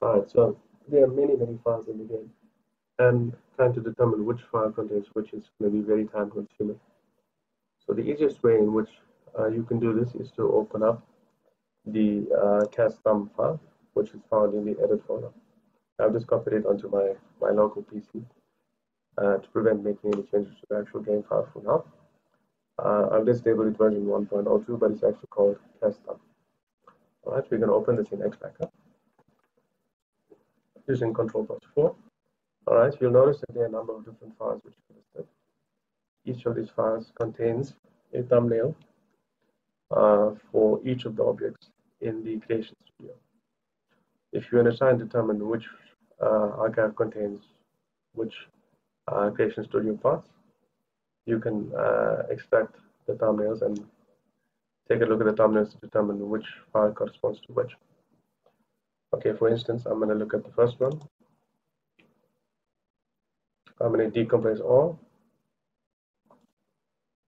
Alright, so there are many, many files in the game. And trying to determine which file contains which is going to be very time consuming. So the easiest way in which uh, you can do this is to open up the uh, cast thumb file, which is found in the edit folder. I've just copied it onto my, my local PC uh, to prevent making any changes to the actual game file for now. Uh, I've just labeled it version 1.02, but it's actually called cast thumb. All right, we're going to open this in X-Packer using Control plus 4. All right, you'll notice that there are a number of different files which are listed. Each of these files contains a thumbnail uh, for each of the objects in the Creation Studio. If you want to try and determine which uh, archive contains which uh, Creation Studio parts, you can uh, extract the thumbnails and take a look at the thumbnails to determine which file corresponds to which. Okay, for instance, I'm going to look at the first one. I'm going to decompress all.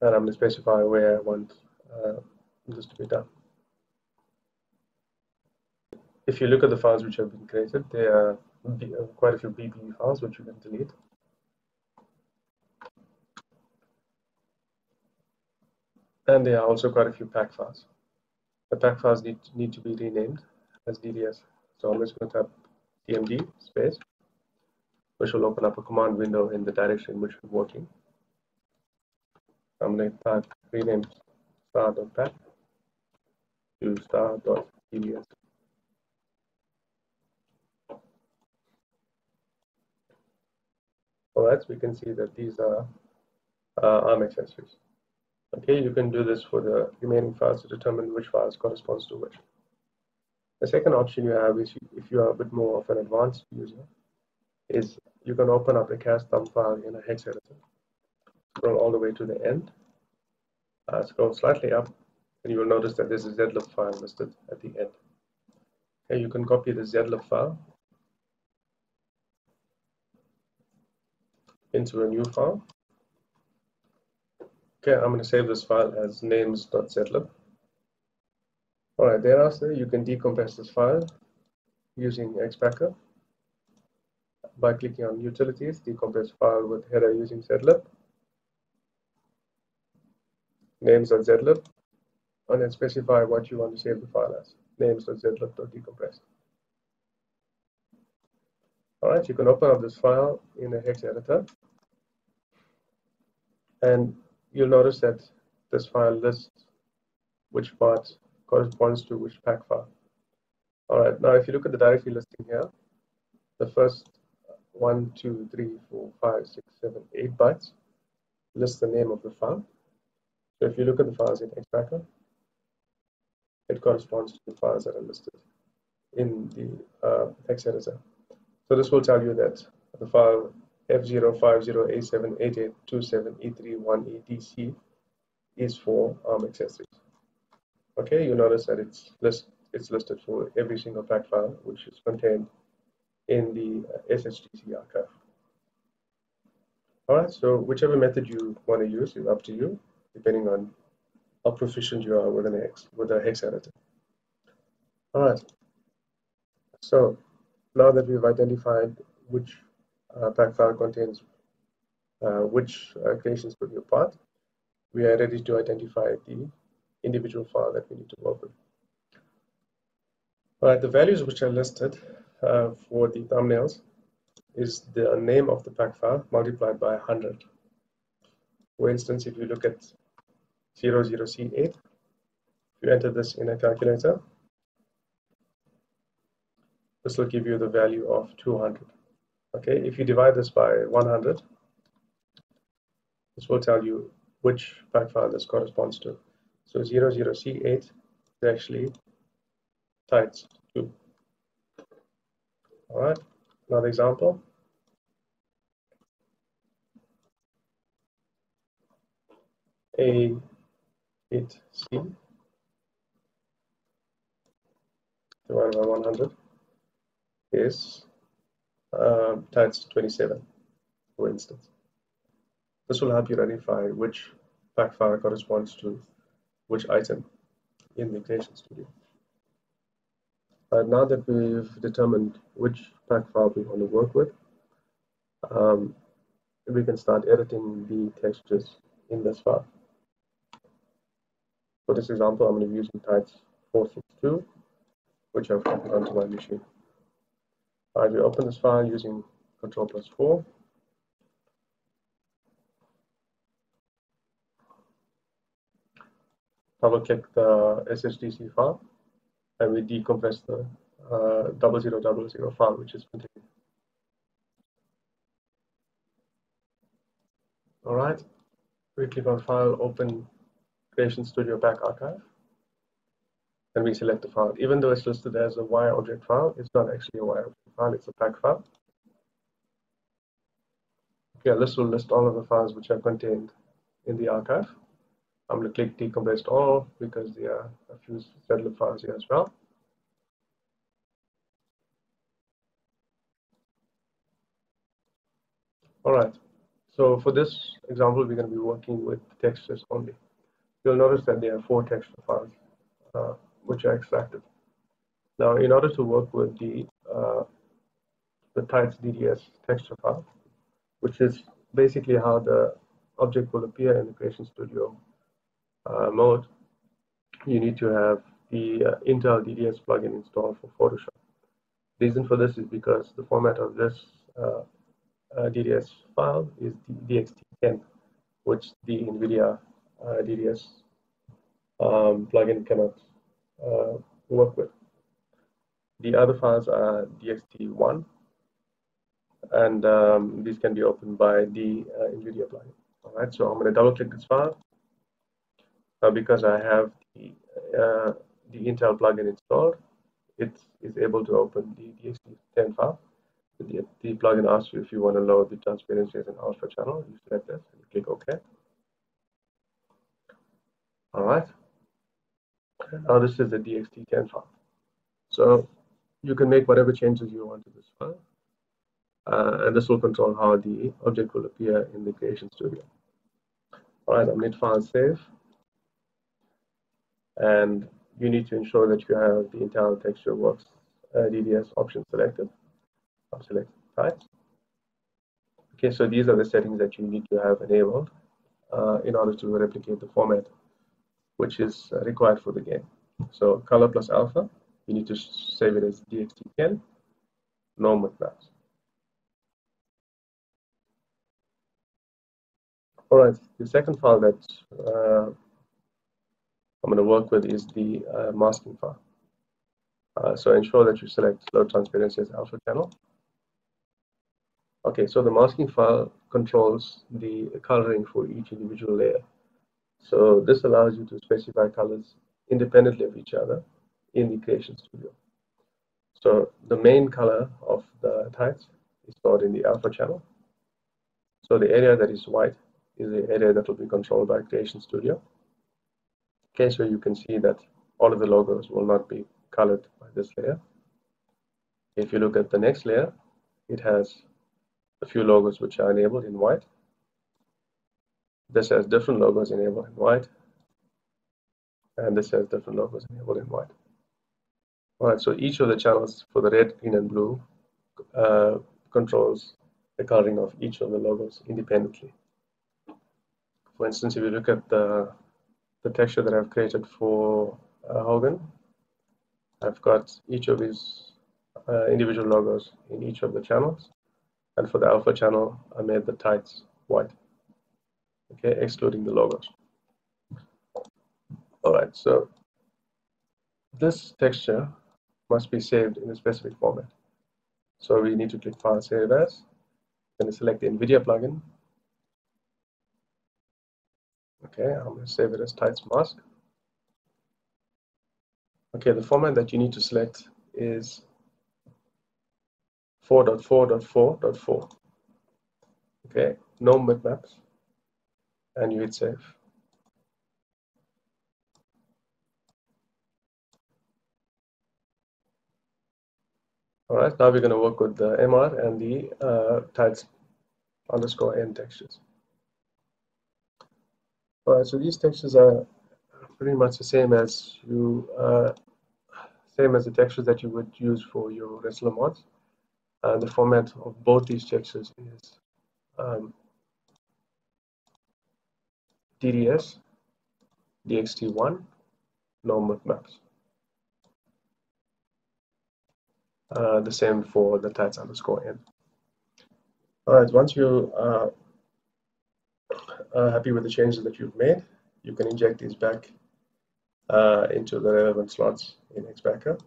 And I'm going to specify where I want uh, this to be done. If you look at the files which have been created, there are uh, quite a few BBE files which you can delete. And there are also quite a few pack files. The pack files need, need to be renamed as DDS. So I'm just going to type cmd space, which will open up a command window in the direction in which we're working. I'm going to type rename star.pack to star.dds. Alright, so we can see that these are uh, ARM accessories. Okay, you can do this for the remaining files to determine which files corresponds to which. The second option you have is if you are a bit more of an advanced user, is you can open up the cast thumb file in a hex editor. Scroll all the way to the end. Uh, scroll slightly up, and you will notice that there's a zlib file listed at the end. Okay, you can copy the zlib file into a new file. Okay, I'm going to save this file as names.zlib. All right, thereafter, you can decompress this file using X-Packer by clicking on Utilities, decompress file with header using zlib, names.zlib, and then specify what you want to save the file as, names.zlib.decompress. All right, you can open up this file in a hex editor, and you'll notice that this file lists which parts corresponds to which pack file. All right, now if you look at the directory listing here, the first one, two, three, four, five, six, seven, eight bytes lists the name of the file. So if you look at the files in X-Packer, it corresponds to the files that are listed in the uh, hex editor. So this will tell you that the file F050A78827E31EDC is for ARM accessories. Okay, you notice that it's list it's listed for every single pack file which is contained in the uh, SHTC archive. All right, so whichever method you want to use is up to you, depending on how proficient you are with an X with a hex editor. All right. So now that we've identified which uh, pack file contains uh, which uh, creations be a part, we are ready to identify the individual file that we need to work with. All right, the values which are listed uh, for the thumbnails is the name of the pack file multiplied by 100. For instance, if you look at 00C8, if you enter this in a calculator, this will give you the value of 200. Okay, if you divide this by 100, this will tell you which pack file this corresponds to. So 00C8 is actually times 2. All right, another example. A 8C divided by 100 is um, times 27, for instance. This will help you identify which pack file corresponds to which item in the Creation Studio. Uh, now that we've determined which pack file we want to work with, um, we can start editing the textures in this file. For this example, I'm going to be using tights 462, which I've copied onto my machine. I will open this file using Control plus 4. Double click the SHDC file and we decompress the uh, 0000 file which is contained. All right, we click on File, Open Creation Studio Pack Archive, and we select the file. Even though it's listed as a wire object file, it's not actually a wire object file, it's a pack file. Okay, this will list all of the files which are contained in the archive. I'm going to click decompressed all because there are a few settler files here as well. All right, so for this example, we're going to be working with textures only. You'll notice that there are four texture files uh, which are extracted. Now, in order to work with the uh, the tights DDS texture file, which is basically how the object will appear in the Creation Studio mode, you need to have the uh, Intel DDS plugin installed for Photoshop. The reason for this is because the format of this uh, uh DDS file is DXT10, which the NVIDIA uh, DDS um, plugin cannot uh, work with. The other files are DXT1, and um, these can be opened by the NVIDIA plugin. All right, so I'm going to double click this file uh, because I have the, uh, the Intel plugin installed, it is able to open the DXT10 file. The, the plugin asks you if you want to load the transparency as an alpha channel. You select this and click OK. All right. Now this is the DXT10 file. So you can make whatever changes you want to this file. Uh, and this will control how the object will appear in the Creation Studio. All right, I'm going to file save and you need to ensure that you have the Intel Texture Works uh, DDS option selected. Select types. Okay, so these are the settings that you need to have enabled uh, in order to replicate the format which is uh, required for the game. So color plus alpha, you need to save it as DXT10, no mip maps. All right, the second file that uh, I'm going to work with is the uh, masking file. Uh, so ensure that you select low transparency as alpha channel. Okay, so the masking file controls the coloring for each individual layer. So this allows you to specify colors independently of each other in the Creation Studio. So the main color of the tights is stored in the alpha channel. So the area that is white is the area that will be controlled by Creation Studio. Okay, so you can see that all of the logos will not be colored by this layer. If you look at the next layer, it has a few logos which are enabled in white. This has different logos enabled in white. And this has different logos enabled in white. All right, so each of the channels for the red, green, and blue uh, controls the coloring of each of the logos independently. For instance, if you look at the the texture that I've created for uh, Hogan. I've got each of these uh, individual logos in each of the channels. And for the alpha channel, I made the tights white, okay, excluding the logos. All right, so this texture must be saved in a specific format. So we need to click File Save As, then select the NVIDIA plugin, Okay, I'm going to save it as tights mask. Okay, the format that you need to select is 4.4.4.4. Okay, no mip maps, and you hit save. All right, now we're going to work with the MR and the uh, tights underscore n textures. Alright, so these textures are pretty much the same as you uh, same as the textures that you would use for your wrestler mods. Uh, the format of both these textures is um, DDS, DXT1, normal maps. Uh, the same for the tights underscore n. All right, once you are happy with the changes that you've made, you can inject these back uh, into the relevant slots in X-Packer.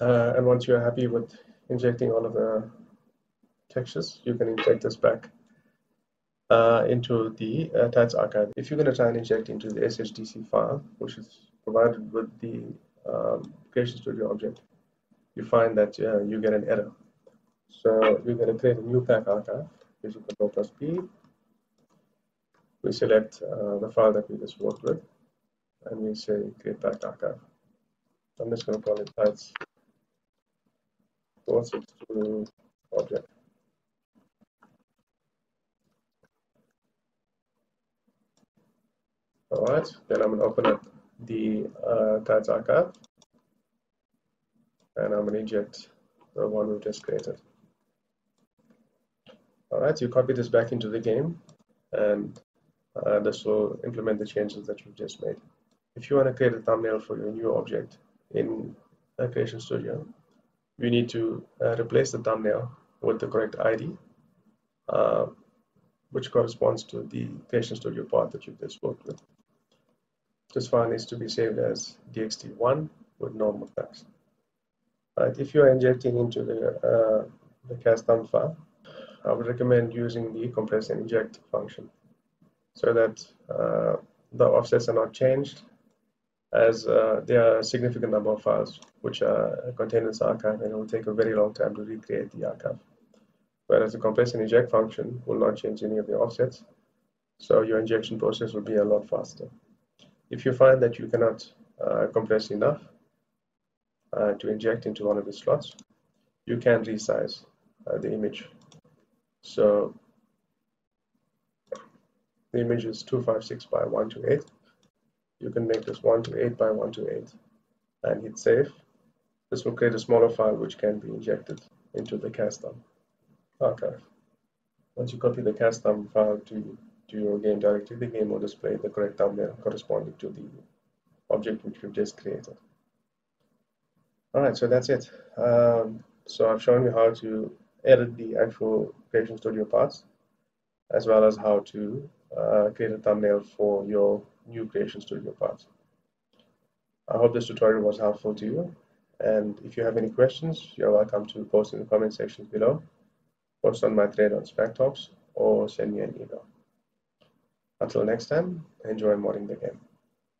Uh, and once you're happy with injecting all of the textures, you can inject this back uh, into the uh, tights archive. If you're going to try and inject into the SHDC file, which is provided with the um, Creation Studio object, you find that uh, you get an error. So you're going to create a new pack archive using Control plus P. We select uh, the file that we just worked with, and we say create pack archive. I'm just going to call it tights 462 object. All right, then I'm going to open up the uh, archive and I'm going to inject the one we just created. All right, so you copy this back into the game and uh, this will implement the changes that you've just made. If you want to create a thumbnail for your new object in Creation Studio, you need to uh, replace the thumbnail with the correct ID, uh, which corresponds to the Creation Studio part that you've just worked with. This file needs to be saved as dxt1 with normal text. Right, if you are injecting into the, uh, the cast_thumb file, I would recommend using the compress and inject function so that uh, the offsets are not changed as uh, there are a significant number of files which are contained in this archive and it will take a very long time to recreate the archive. Whereas the compress and inject function will not change any of the offsets, so your injection process will be a lot faster. If you find that you cannot uh, compress enough uh, to inject into one of the slots, you can resize uh, the image. So the image is 256 by 128. You can make this 128 by 128 and hit save. This will create a smaller file which can be injected into the cast_thumb archive. Once you copy the cast_thumb file to to your game directory, the game will display the correct thumbnail corresponding to the object which we've just created. All right, so that's it. Um, so I've shown you how to edit the actual Creation Studio parts, as well as how to uh, create a thumbnail for your new Creation Studio parts. I hope this tutorial was helpful to you. And if you have any questions, you're welcome to post in the comment section below, post on my thread on SmackTalks, or send me an email. Until next time, enjoy modding the game.